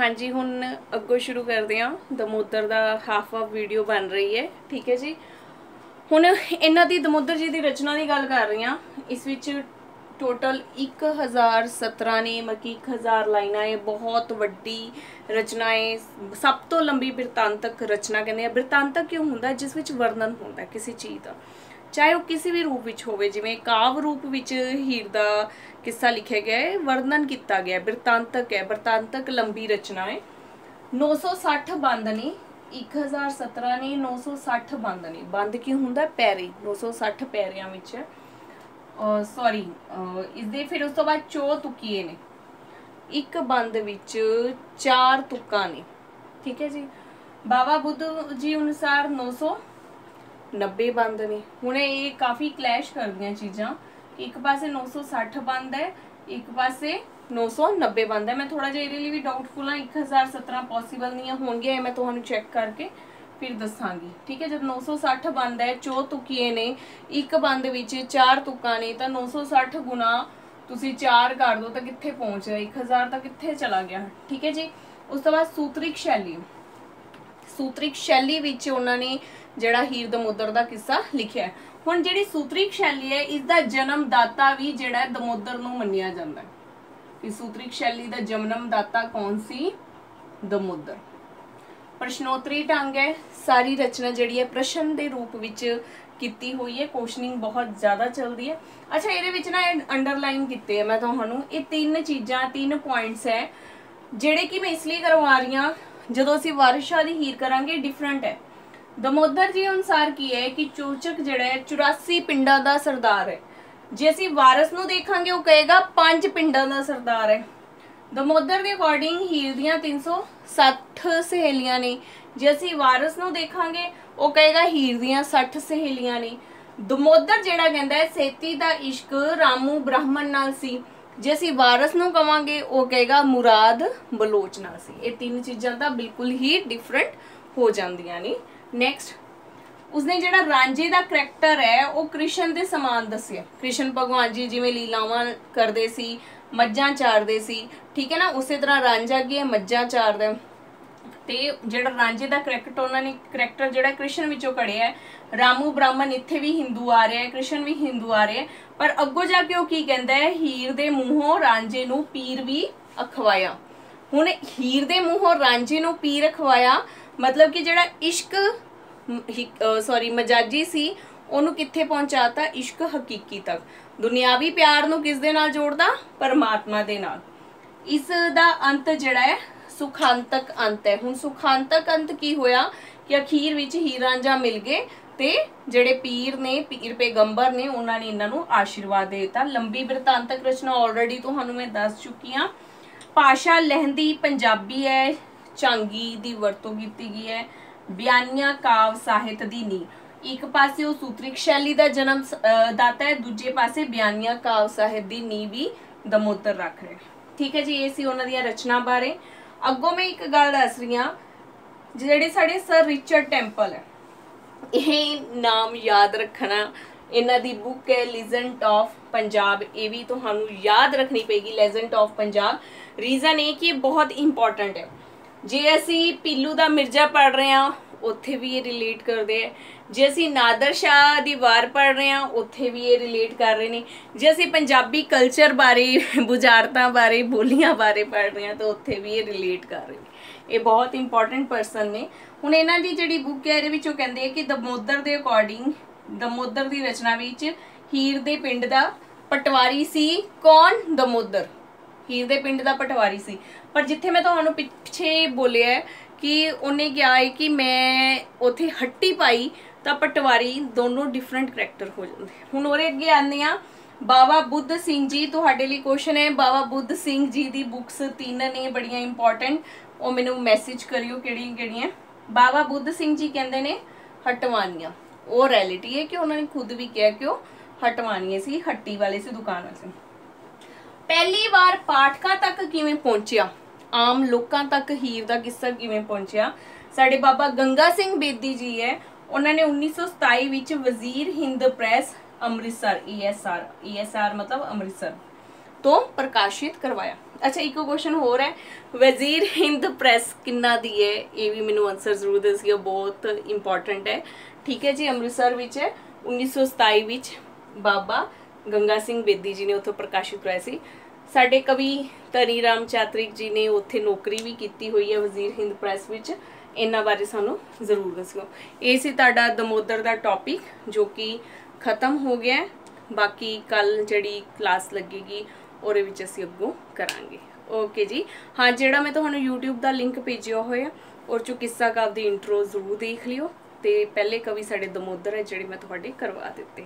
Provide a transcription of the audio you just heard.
ਹਾਂਜੀ, ਹੁਣ ਅੱਗੋਂ ਸ਼ੁਰੂ ਕਰਦੇ ਹਾਂ। ਦਮੋਦਰ ਦਾ ਹਾਫ ਆਫ ਵੀਡੀਓ ਬਣ ਰਹੀ ਹੈ। ਠੀਕ ਹੈ ਜੀ? ਹੁਣ ਇਹਨਾਂ ਦੀ ਦਮੋਦਰ ਜੀ ਦੀ ਰਚਨਾ ਦੀ ਗੱਲ ਕਰ ਰਹੀ ਹਾਂ। ਇਸ ਵਿੱਚ ਟੋਟਲ 1017 ਨੇ ਮਕੀ 1000 ਲਾਈਨਾਂ ਹੈ ਬਹੁਤ ਵੱਡੀ ਰਚਨਾ ਹੈ। ਸਭ ਤੋਂ ਲੰਬੀ ਬਿਰਤਾਂਤਕ ਰਚਨਾ ਕਹਿੰਦੇ ਆ। ਬਿਰਤਾਂਤਕ ਕਿਉਂ ਹੁੰਦਾ? ਜਿਸ ਵਿੱਚ ਵਰਣਨ ਹੁੰਦਾ ਕਿਸੇ ਚੀਜ਼ ਦਾ। ਚਾਹੇ ਉਹ ਕਿਸੇ ਵੀ ਰੂਪ ਵਿੱਚ ਹੋਵੇ, ਜਿਵੇਂ ਕਾਵ ਰੂਪ ਵਿੱਚ ਹੀਰ ਦਾ ਕਿੱਸਾ ਲਿਖਿਆ ਗਿਆ ਹੈ, ਵਰਣਨ ਕੀਤਾ ਗਿਆ ਹੈ, ਬਿਰਤਾਂਤਕ ਹੈ, ਬਿਰਤਾਂਤਕ ਲੰਬੀ ਰਚਨਾ ਹੈ। 960 ਬੰਦ ਨੇ 1017 ਨੇ 960 ਬੰਦ ਨੇ। ਬੰਦ ਕੀ ਹੁੰਦਾ? ਪੈਰੇ 960 ਪੈਰਿਆਂ ਵਿੱਚ। ਸੌਰੀ ਇਸਦੇ ਫਿਰ ਉਸ ਤੋਂ ਬਾਅਦ ਚੋ ਤੁਕੀਏ ਨੇ। ਇੱਕ ਬੰਦ ਵਿੱਚ ਚਾਰ ਤੁਕਾਂ ਨੇ। ਠੀਕ ਹੈ ਜੀ? ਬਾਬਾ ਬੁੱਧ ਜੀ ਅਨੁਸਾਰ 990 ਬੰਦ ਨੇ। ਹੁਣ ਇਹ ਕਾਫੀ ਕਲੈਸ਼ ਕਰਦੀਆਂ ਚੀਜ਼ਾਂ। ਇੱਕ ਪਾਸੇ 960 ਬੰਦ ਹੈ, ਇੱਕ ਪਾਸੇ 990 ਬੰਦ ਹੈ। ਮੈਂ ਥੋੜਾ ਜਿਹਾ ਇਹਦੇ ਲਈ ਵੀ ਡਾਊਟਫੁਲ ਹਾਂ। 1017 ਪੋਸੀਬਲ ਨਹੀਂ ਹੋਣਗੇ ਇਹ ਮੈਂ ਤੁਹਾਨੂੰ ਚੈੱਕ ਕਰਕੇ ਫਿਰ ਦੱਸਾਂਗੀ। ਠੀਕ ਹੈ, ਜਦ 960 ਬੰਦ ਹੈ, ਚੋ ਤੁਕੀਏ ਨੇ, ਇੱਕ ਬੰਦ ਵਿੱਚ ਚਾਰ ਤੁਕਾਂ ਨੇ, ਤਾਂ 960 ਗੁਣਾ ਤੁਸੀਂ 4 ਕਰ ਦੋ ਤਾਂ ਕਿੱਥੇ ਪਹੁੰਚ ਗਿਆ? 1000 ਤਾਂ ਕਿੱਥੇ ਚਲਾ ਗਿਆ? ਠੀਕ ਹੈ ਜੀ? ਉਸ ਤੋਂ ਬਾਅਦ ਸੂਤਰਿਕ ਸ਼ੈਲੀ। ਸੂਤਰਿਕ ਸ਼ੈਲੀ ਵਿੱਚ ਉਹਨਾਂ ਨੇ ਜਿਹੜਾ ਹੀਰ ਦਮੋਦਰ ਦਾ ਕਿੱਸਾ ਲਿਖਿਆ ਹੁਣ ਜਿਹੜੀ ਸੂਤਰਿਕ ਸ਼ੈਲੀ ਹੈ, ਇਸ ਦਾ ਜਨਮ ਦਾਤਾ ਵੀ ਜਿਹੜਾ ਦਮੋਦਰ ਨੂੰ ਮੰਨਿਆ ਜਾਂਦਾ ਹੈ। ਕਿ ਸੂਤਰਿਕ ਸ਼ੈਲੀ ਦਾ ਜਨਮ ਦਾਤਾ ਕੌਣ ਸੀ? ਦਮੋਦਰ। ਪ੍ਰਸ਼ਨੋਤਰੀ ਢੰਗ ਹੈ। ਸਾਰੀ ਰਚਨਾ ਜਿਹੜੀ ਹੈ, ਪ੍ਰਸ਼ਨ ਦੇ ਰੂਪ ਵਿੱਚ ਕੀਤੀ ਹੋਈ ਹੈ। ਕੁਐਸਚਨਿੰਗ ਬਹੁਤ ਜ਼ਿਆਦਾ ਚੱਲਦੀ ਹੈ। ਅੱਛਾ, ਇਹਦੇ ਵਿੱਚ ਨਾ ਅੰਡਰਲਾਈਨ ਕੀਤੇ ਆ ਮੈਂ ਤੁਹਾਨੂੰ। ਇਹ ਤਿੰਨ ਚੀਜ਼ਾਂ, ਤਿੰਨ ਪੁਆਇੰਟਸ ਹੈ, ਜਿਹੜੇ ਕਿ ਮੈਂ ਇਸ ਲਈ ਕਰਵਾ ਰਹੀ ਹਾਂ ਜਦੋਂ ਅਸੀਂ ਵਾਰਿਸ਼ਾ ਦੀ ਹੀਰ ਕਰਾਂਗੇ ਡਿਫਰੈਂਟ ਹੈ। ਦਮੋਦਰ ਜੀ ਅਨੁਸਾਰ ਕੀ ਹੈ ਕਿ ਚੋਚਕ ਜਿਹੜਾ ਹੈ 84 ਪਿੰਡਾਂ ਦਾ ਸਰਦਾਰ ਹੈ। ਜੇ ਅਸੀਂ ਵਾਰਸ ਨੂੰ ਦੇਖਾਂਗੇ, ਉਹ ਕਹੇਗਾ ਪੰਜ ਪਿੰਡਾਂ ਦਾ ਸਰਦਾਰ ਹੈ। ਦਮੋਦਰ ਦੇ ਅਕੋਰਡਿੰਗ ਹੀਰ ਦੀਆਂ 360 ਸਹੇਲੀਆਂ ਨੇ। ਜੇ ਅਸੀਂ ਵਾਰਸ ਨੂੰ ਦੇਖਾਂਗੇ, ਉਹ ਕਹੇਗਾ ਹੀਰ ਦੀਆਂ 60 ਸਹੇਲੀਆਂ ਨੇ। ਦਮੋਦਰ ਜਿਹੜਾ ਕਹਿੰਦਾ ਹੈ, ਸੇਤੀ ਦਾ ਇਸ਼ਕ ਰਾਮੂ ਬ੍ਰਾਹਮਣ ਨਾਲ ਸੀ। ਜੇ ਅਸੀਂ ਵਾਰਸ ਨੂੰ ਕਵਾਂਗੇ, ਉਹ ਕਹੇਗਾ ਮੁਰਾਦ ਬਲੋਚਨਾ ਸੀ। ਇਹ ਤਿੰਨ ਚੀਜ਼ਾਂ ਤਾਂ ਬਿਲਕੁਲ ਹੀ ਡਿਫਰੈਂਟ ਹੋ ਜਾਂਦੀਆਂ ਨੇ। ਨੈਕਸਟ ਉਸਨੇ ਜਿਹੜਾ ਰਾਂਝੇ ਦਾ ਕੈਰੈਕਟਰ ਹੈ, ਉਹ ਕ੍ਰਿਸ਼ਨ ਦੇ ਸਮਾਨ ਦੱਸਿਆ। ਕ੍ਰਿਸ਼ਨ ਭਗਵਾਨ ਜੀ ਜਿਵੇਂ ਲੀਲਾਵਾਂ ਕਰਦੇ ਸੀ, ਮੱਝਾਂ ਚਾਰਦੇ ਸੀ। ਠੀਕ ਹੈ ਨਾ, ਉਸੇ ਤਰ੍ਹਾਂ ਰਾਂਝਾ ਕੀ ਹੈ? ਮੱਝਾਂ ਚਾਰਦਾ ਤੇ ਜਿਹੜਾ ਰਾਂਝੇ ਦਾ ਕੈਰੈਕਟਰ ਉਹਨਾਂ ਨੇ ਕੈਰੈਕਟਰ ਜਿਹੜਾ ਕ੍ਰਿਸ਼ਨ ਵਿੱਚੋਂ ਕੜਿਆ ਹੈ, ਰਾਮੂ ਬ੍ਰਾਹਮਣ ਇੱਥੇ ਵੀ ਹਿੰਦੂ ਆ ਰਿਹਾ ਹੈ, ਕ੍ਰਿਸ਼ਨ ਵੀ ਹਿੰਦੂ ਆ ਰਿਹਾ ਪਰ ਅੱਗੋਂ ਜਾ ਕੇ ਉਹ ਕੀ ਕਹਿੰਦਾ ਹੈ, ਹੀਰ ਦੇ ਮੂੰਹੋਂ ਰਾਂਝੇ ਨੂੰ ਪੀਰ ਵੀ ਅਖਵਾਇਆ। ਹੁਣ ਹੀਰ ਦੇ ਮੂੰਹੋਂ ਰਾਂਝੇ ਨੂੰ ਪੀਰ ਅਖਵਾਇਆ, ਮਤਲਬ ਕਿ ਜਿਹੜਾ ਇਸ਼ਕ ਸੌਰੀ ਮਜਾਜੀ ਸੀ, ਉਹਨੂੰ ਕਿੱਥੇ ਪਹੁੰਚਾਤਾ? ਇਸ਼ਕ ਹਕੀਕੀ ਤੱਕ। ਦੁਨਿਆਵੀ ਪਿਆਰ ਨੂੰ ਕਿਸ ਦੇ ਨਾਲ ਜੋੜਦਾ? ਪਰਮਾਤਮਾ ਦੇ ਨਾਲ। ਇਸ ਦਾ ਅੰਤ ਜਿਹੜਾ ਹੈ ਸੁਖਾਂਤਕ ਅੰਤ ਹੈ। ਹੁਣ ਸੁਖਾਂਤਕ ਅੰਤ ਕੀ ਹੋਇਆ ਕਿ ਅਖੀਰ ਵਿੱਚ ਹੀਰ ਰਾਂਝਾ ਮਿਲ ਗਏ ਤੇ ਜਿਹੜੇ ਪੀਰ ਨੇ, ਪੀਰ ਪੈਗੰਬਰ ਨੇ, ਉਹਨਾਂ ਨੇ ਇਹਨਾਂ ਨੂੰ ਆਸ਼ੀਰਵਾਦ ਦੇ ਦਿੱਤਾ। ਲੰਬੀ ਬਿਰਤਾਂਤਕ ਰਚਨਾ ਆਲਰੇਡੀ ਤੁਹਾਨੂੰ ਮੈਂ ਦੱਸ ਚੁੱਕੀ ਆ ਭਾਸ਼ਾ ਲਹਿੰਦੀ ਪੰਜਾਬੀ ਹੈ, ਚਾਂਗੀ ਦੀ ਵਰਤੋਂ ਕੀਤੀ ਗਈ ਹੈ, ਬਿਆਨੀਆਂ ਕਾਵ ਸਾਹਿਤ ਦੀ ਨੀ ਇੱਕ ਪਾਸੇ ਉਹ ਸੂਤਰਿਕ ਸ਼ੈਲੀ ਦਾ ਜਨਮ ਦਾਤਾ ਹੈ, ਦੂਜੇ ਪਾਸੇ ਬਿਆਨੀਆਂ ਕਾਵ ਸਾਹਿਤ ਦੀ ਨੀ ਵੀ ਦਮੋਤਰ ਰੱਖ ਰਹੇ ਠੀਕ ਹੈ ਜੀ, ਇਹ ਸੀ ਉਹਨਾਂ ਦੀਆਂ ਰਚਨਾ ਬਾਰੇ। ਅੱਗੋਂ ਮੈਂ ਇੱਕ ਗੱਲ ਦੱਸ ਰਹੀ ਹਾਂ, ਜਿਹੜੇ ਸਾਡੇ ਸਰ ਰਿਚਰਡ ਟੈਂਪਲ ਹੈ। ਇਹ ਨਾਮ ਯਾਦ ਰੱਖਣਾ, ਇਹਨਾਂ ਦੀ ਬੁੱਕ ਹੈ ਲੀਜੈਂਡ ਆਫ ਪੰਜਾਬ ਇਹ ਵੀ ਤੁਹਾਨੂੰ ਯਾਦ ਰੱਖਣੀ ਪਏਗੀ ਲੈਜੈਂਡ ਆਫ ਪੰਜਾਬ ਰੀਜ਼ਨ ਇਹ ਕਿ ਬਹੁਤ ਇੰਪੋਰਟੈਂਟ ਹੈ। ਜੇ ਅਸੀਂ ਪੀਲੂ ਦਾ ਮਿਰਜ਼ਾ ਪੜ ਰਹੇ ਹਾਂ ਉੱਥੇ ਵੀ ਇਹ ਰਿਲੇਟ ਕਰਦੇ ਆ। ਜੇ ਅਸੀਂ ਨਾਦਰ ਸ਼ਾਹ ਦੀ ਵਾਰ ਪੜ ਰਹੇ ਹਾਂ, ਉੱਥੇ ਵੀ ਇਹ ਰਿਲੇਟ ਕਰ ਰਹੇ ਨੇ। ਜੇ ਅਸੀਂ ਪੰਜਾਬੀ ਕਲਚਰ ਬਾਰੇ, ਬੁਝਾਰਤਾਂ ਬਾਰੇ, ਬੋਲੀਆਂ ਬਾਰੇ ਪੜ ਰਹੇ ਹਾਂ, ਤਾਂ ਉੱਥੇ ਵੀ ਇਹ ਰਿਲੇਟ ਕਰ ਰਹੇ ਨੇ। ਇਹ ਬਹੁਤ ਇੰਪੋਰਟੈਂਟ ਪਰਸਨ ਨੇ। ਹੁਣ ਇਹਨਾਂ ਦੀ ਜਿਹੜੀ ਬੁੱਕ ਹੈ, ਇਹਦੇ ਵਿੱਚ ਉਹ ਕਹਿੰਦੇ ਆ ਕਿ ਦਮੋਦਰ ਦੇ ਅਕੋਰਡਿੰਗ ਦਮੋਦਰ ਦੀ ਰਚਨਾ ਵਿੱਚ ਹੀਰ ਦੇ ਪਿੰਡ ਦਾ ਪਟਵਾਰੀ ਸੀ। ਕੌਣ? ਦਮੋਦਰ ਹੀਰ ਦੇ ਪਿੰਡ ਦਾ ਪਟਵਾਰੀ ਸੀ। ਪਰ ਜਿੱਥੇ ਮੈਂ ਤੁਹਾਨੂੰ ਪਿੱਛੇ ਬੋਲਿਆ ਕਿ ਉਹਨੇ ਕਿਹਾ ਹੈ ਕਿ ਮੈਂ ਉਥੇ ਹੱਟੀ ਪਾਈ ਤਾਂ ਪਟਵਾਰੀ ਦੋਨੋਂ ਡਿਫਰੈਂਟ ਕੈਰੈਕਟਰ ਹੋ ਜਾਂਦੇ। ਹੁਣ ਉਹਦੇ ਅੱਗੇ ਆਉਂਦੇ ਆ ਬਾਬਾ ਬੁੱਧ ਸਿੰਘ ਜੀ, ਤੁਹਾਡੇ ਲਈ ਕੁਐਸਚਨ ਹੈ। ਬਾਬਾ ਬੁੱਧ ਸਿੰਘ ਜੀ ਦੀ ਬੁੱਕਸ ਤਿੰਨ ਨੇ, ਬੜੀਆਂ ਇੰਪੋਰਟੈਂਟ ਉਹ ਮੈਨੂੰ ਮੈਸੇਜ ਕਰਿਓ ਕਿਹੜੀਆਂ ਕਿਹੜੀਆਂ। ਬਾਬਾ ਬੁੱਧ ਸਿੰਘ ਜੀ ਕਹਿੰਦੇ ਨੇ, ਹਟਵਾਨੀਆਂ। ਉਹ ਰੈਲਿਟੀ ਹੈ ਕਿ ਉਹਨਾਂ ਨੇ ਖੁਦ ਵੀ ਕਿਹਾ ਕਿ ਉਹ ਹਟਵਾਨੀਆਂ ਸੀ, ਹੱਟੀ ਵਾਲੇ ਸੀ, ਦੁਕਾਨ ਸੀ। ਪਹਿਲੀ ਵਾਰ ਪਾਠਕਾਂ ਤੱਕ ਕਿਵੇਂ ਪਹੁੰਚਿਆ? ਆਮ ਲੋਕਾਂ ਤੱਕ ਹੀਰ ਦਾ ਕਿੱਸਾ ਕਿਵੇਂ ਪਹੁੰਚਿਆ? ਸਾਡੇ ਬਾਬਾ ਗੰਗਾ ਸਿੰਘ ਬੇਦੀ ਜੀ ਹੈ। ਉਹਨਾਂ ਨੇ 1927 ਵਿੱਚ Wazir Hind press Amritsar ASR ASR ਮਤਲਬ ਅੰਮ੍ਰਿਤਸਰ ਤੋਂ ਪ੍ਰਕਾਸ਼ਿਤ ਕਰਵਾਇਆ। ਅੱਛਾ, ਇੱਕ ਕੁਐਸਚਨ ਹੋਰ ਹੈ। ਵਜ਼ੀਰ ਹਿੰਦ ਪ੍ਰੈਸ ਕਿੰਨਾ ਦੀ ਹੈ? ਇਹ ਵੀ ਮੈਨੂੰ ਆਨਸਰ ਜ਼ਰੂਰ ਦੱਸਿਓ, ਬਹੁਤ ਇੰਪੋਰਟੈਂਟ ਹੈ। ਠੀਕ ਹੈ ਜੀ, ਅੰਮ੍ਰਿਤਸਰ ਵਿੱਚ ਹੈ। 1927 ਵਿੱਚ ਬਾਬਾ ਗੰਗਾ ਸਿੰਘ ਬੇਦੀ ਜੀ ਨੇ ਉੱਥੋਂ ਪ੍ਰਕਾਸ਼ਿਤ ਹੋਇਆ ਸੀ। ਸਾਡੇ ਕਵੀ ਧਨੀ ਰਾਮ ਚਾਤ੍ਰਿਕ ਜੀ ਨੇ ਉੱਥੇ ਨੌਕਰੀ ਵੀ ਕੀਤੀ ਹੋਈ ਹੈ ਵਜ਼ੀਰ ਹਿੰਦ ਪ੍ਰੈਸ ਵਿੱਚ। ਇਹਨਾਂ ਬਾਰੇ ਸਾਨੂੰ ਜ਼ਰੂਰ ਦੱਸਿਓ। ਇਹ ਸੀ ਤੁਹਾਡਾ ਦਮੋਦਰ ਦਾ ਟੌਪਿਕ ਜੋ ਕਿ ਖਤਮ ਹੋ ਗਿਆ ਬਾਕੀ ਕੱਲ ਜਿਹੜੀ ਕਲਾਸ ਲੱਗੇਗੀ, ਉਹਦੇ ਵਿੱਚ ਅਸੀਂ ਅੱਗੋਂ ਕਰਾਂਗੇ। ਓਕੇ ਜੀ। ਹਾਂ, ਜਿਹੜਾ ਮੈਂ ਤੁਹਾਨੂੰ YouTube ਦਾ ਲਿੰਕ ਭੇਜਿਆ ਹੋਇਆ ਔਰ ਜੋ ਕਿੱਸਾ ਕਾਵ ਦੀ ਇੰਟਰੋ ਜ਼ਰੂਰ ਦੇਖ ਲਿਓ। ਤੇ ਪਹਿਲੇ ਕਵੀ ਸਾਡੇ ਦਮੋਦਰ ਹੈ, ਜਿਹੜੇ ਮੈਂ ਤੁਹਾਡੇ ਕਰਵਾ ਦਿੱਤੇ